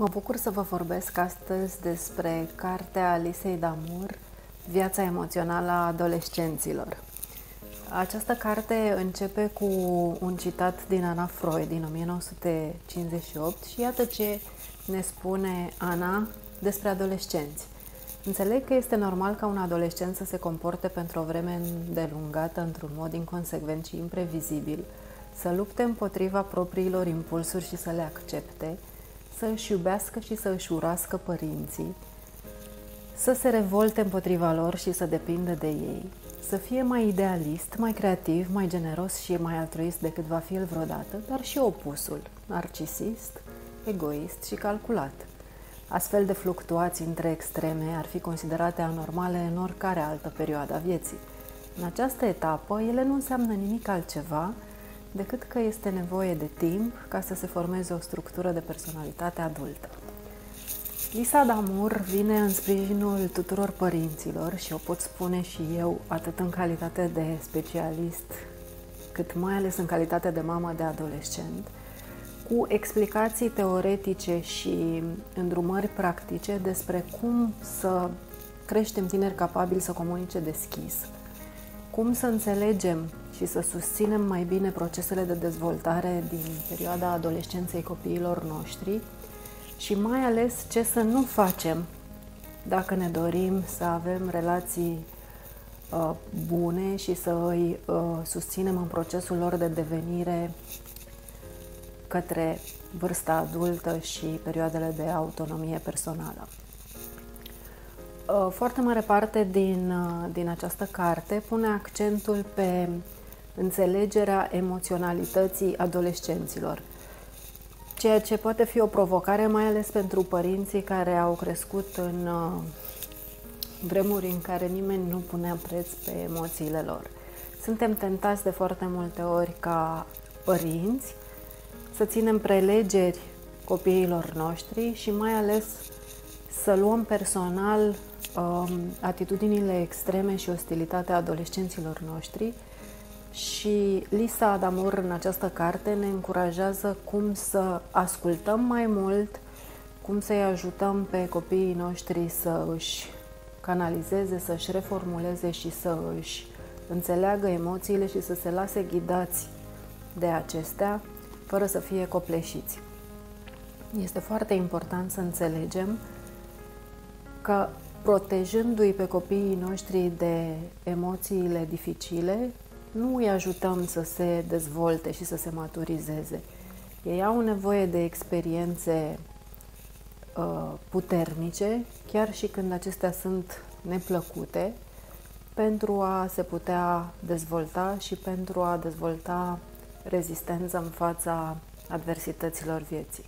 Mă bucur să vă vorbesc astăzi despre cartea Alisei Damur, Viața emoțională a adolescenților. Această carte începe cu un citat din Ana Freud din 1958 și iată ce ne spune Ana despre adolescenți. Înțeleg că este normal ca un adolescent să se comporte pentru o vreme îndelungată într-un mod inconsecvent și imprevizibil, să lupte împotriva propriilor impulsuri și să le accepte, să își iubească și să își urască părinții, să se revolte împotriva lor și să depindă de ei, să fie mai idealist, mai creativ, mai generos și mai altruist decât va fi el vreodată, dar și opusul, narcisist, egoist și calculat. Astfel de fluctuații între extreme ar fi considerate anormale în oricare altă perioadă a vieții. În această etapă, ele nu înseamnă nimic altceva decât că este nevoie de timp ca să se formeze o structură de personalitate adultă. Lisa Damur vine în sprijinul tuturor părinților și o pot spune și eu, atât în calitate de specialist, cât mai ales în calitate de mamă de adolescent, cu explicații teoretice și îndrumări practice despre cum să creștem tineri capabili să comunice deschis, cum să înțelegem și să susținem mai bine procesele de dezvoltare din perioada adolescenței copiilor noștri și mai ales ce să nu facem dacă ne dorim să avem relații uh, bune și să îi uh, susținem în procesul lor de devenire către vârsta adultă și perioadele de autonomie personală. Uh, foarte mare parte din, uh, din această carte pune accentul pe înțelegerea emoționalității adolescenților, ceea ce poate fi o provocare mai ales pentru părinții care au crescut în uh, vremuri în care nimeni nu punea preț pe emoțiile lor. Suntem tentați de foarte multe ori ca părinți să ținem prelegeri copiilor noștri și mai ales să luăm personal um, atitudinile extreme și ostilitatea adolescenților noștri și Lisa Adamur în această carte ne încurajează cum să ascultăm mai mult, cum să-i ajutăm pe copiii noștri să își canalizeze, să își reformuleze și să își înțeleagă emoțiile și să se lase ghidați de acestea, fără să fie copleșiți. Este foarte important să înțelegem că protejându-i pe copiii noștri de emoțiile dificile, nu îi ajutăm să se dezvolte și să se maturizeze. Ei au nevoie de experiențe uh, puternice, chiar și când acestea sunt neplăcute, pentru a se putea dezvolta și pentru a dezvolta rezistență în fața adversităților vieții.